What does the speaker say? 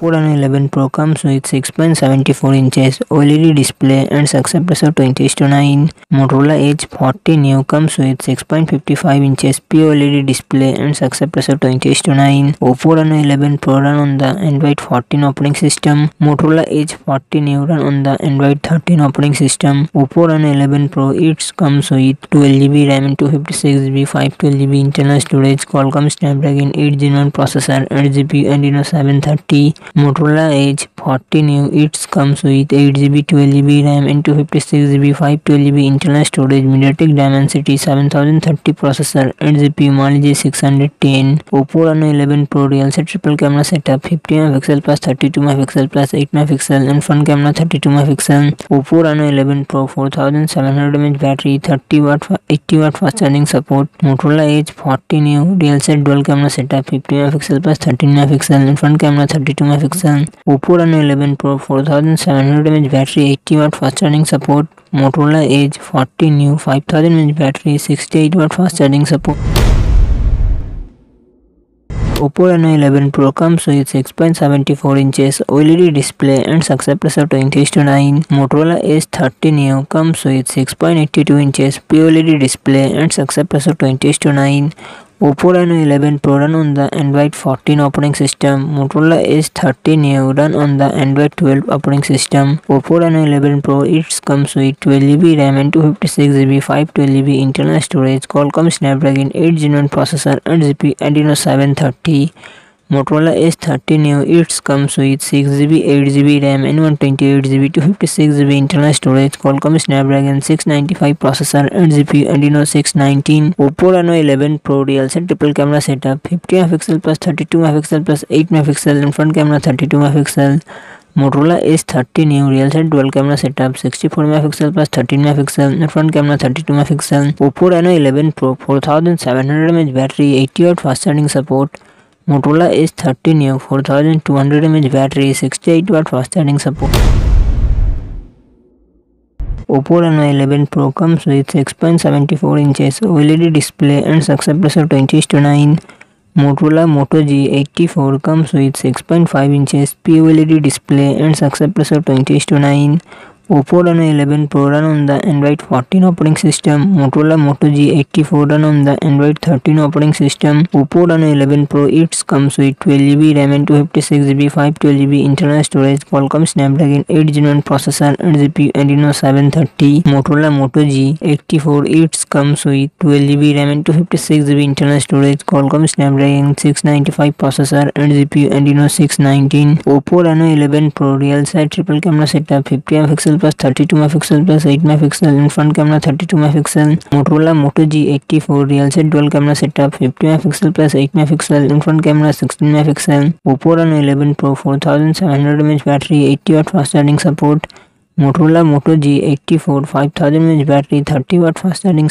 411 Pro comes with 6.74 inches OLED display and successor 20 to 9. Motorola Edge 40 Neo comes with 6.55 inches POLED display and successor 20 to 9. Oppo Reno 11 Pro run on the Android 14 operating system. Motorola Edge 40 Neo run on the Android 13 operating system. Oppo Reno 11 Pro it comes with 12GB RAM and 256GB 512GB internal storage Qualcomm Snapdragon 8 Gen 1 processor and GPU and 730 Motorola Edge 40 new. It comes with 8GB, 12GB RAM and 256GB, 512GB internal storage, MediaTek Dimensity 7030 processor, and GPU Mali G610 Oppo Reno 11 Pro real set triple camera setup, 50MP plus 32MP plus 8MP and front camera 32MP Oppo Reno 11 Pro 4700 mAh battery, 30W 80W fast charging support. Motorola Edge 40 new. Real set dual camera setup, 50MP plus 13MP and front camera 32MP perfection. Oppo Reno 11 Pro 4700 mAh battery 80 watt fast charging support. Motorola Edge 40 new 5000 mAh battery 68 watt fast charging support. Oppo Reno 11 Pro comes with 6.74 inches OLED display and success ratio 23 to 9. Motorola S30 Neo comes with 6.82 inches POLED display and success ratio 23 to 9. Oppo Reno 11 Pro run on the Android 14 operating system. Motorola S13 Neo run on the Android 12 operating system. Oppo Reno 11 Pro it comes with 12GB RAM and 256GB 512GB internal storage. Qualcomm Snapdragon 8 Gen 1 processor and GP Adreno 730. Motorola S30 Neo it comes with 6GB, 8GB RAM and 128GB, 256GB internal storage, Qualcomm Snapdragon 695 processor and GPU Adreno 619, Oppo Reno 11 Pro DLSense triple camera setup, 50 megapixel plus 32 megapixel plus 8 megapixel and front camera 32 megapixel. Motorola S30 Neo real set dual camera setup 64 megapixel plus 13 megapixel and front camera 32 megapixel Oppo Reno 11 Pro 4700 mAh battery 80 watt fast charging support Motorola is 13 year 4200 mAh battery 68 watt fast charging support. Oppo Reno 11 Pro comes with 6.74 inches OLED display and success ratio 20 to 9. Motorola Moto G84 comes with 6.5 inches POLED display and success ratio 20 to 9. Oppo Reno 11 Pro run on the Android 14 operating system, Motorola Moto G84 run on the Android 13 operating system. Oppo Reno 11 Pro it comes with 12GB RAM and 256GB 512GB internal storage, Qualcomm Snapdragon 8 Gen 1 processor and GPU Adreno 730. Motorola Moto G84 it comes with 12GB RAM and 256GB internal storage, Qualcomm Snapdragon 695 processor and GPU Adreno 619. Oppo Reno 11 Pro real side triple camera setup 50 MP plus 32 megapixel plus 8 megapixel and front camera 32 megapixel. Motorola Moto G84 real set dual camera setup 50 megapixel plus 8 megapixel and front camera 16 megapixel. Oppo Reno 11 Pro 4700 mAh battery 80 watt fast charging support. Motorola Moto G84 5000 mAh battery 30 watt fast charging